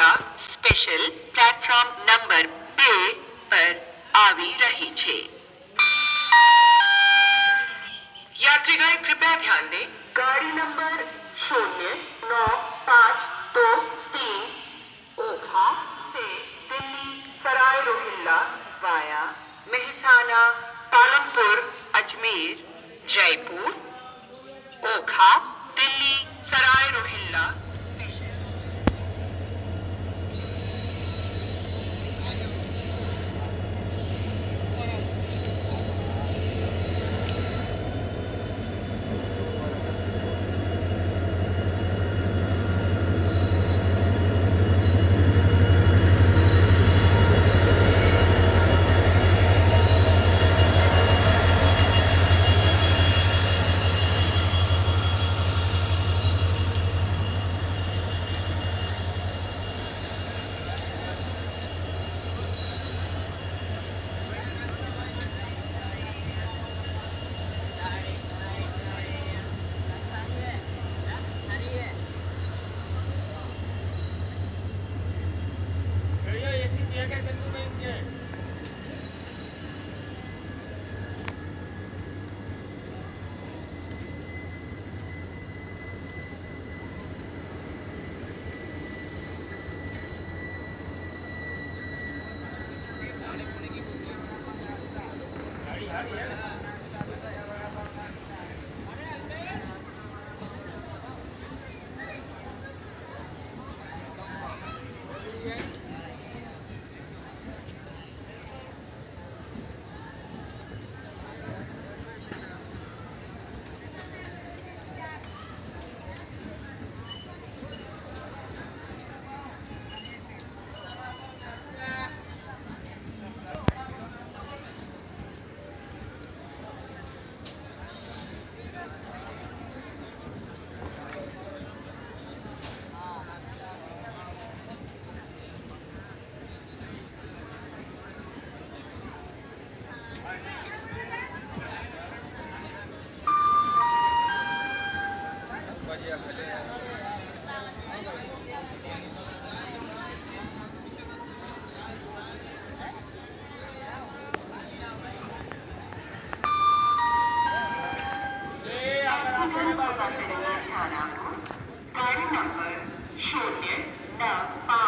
Rohilla special platform number બે પર આવી રહી છે यात्रीगण कृपया ध्यान दें गाड़ी नंबर शून्य नौ पाँच दो तीन ओखा से दिल्ली सराय रोहिल्ला वाया मेहसाना पालमपुर अजमेर जयपुर ओखा ये क्या चल रहा है Number 09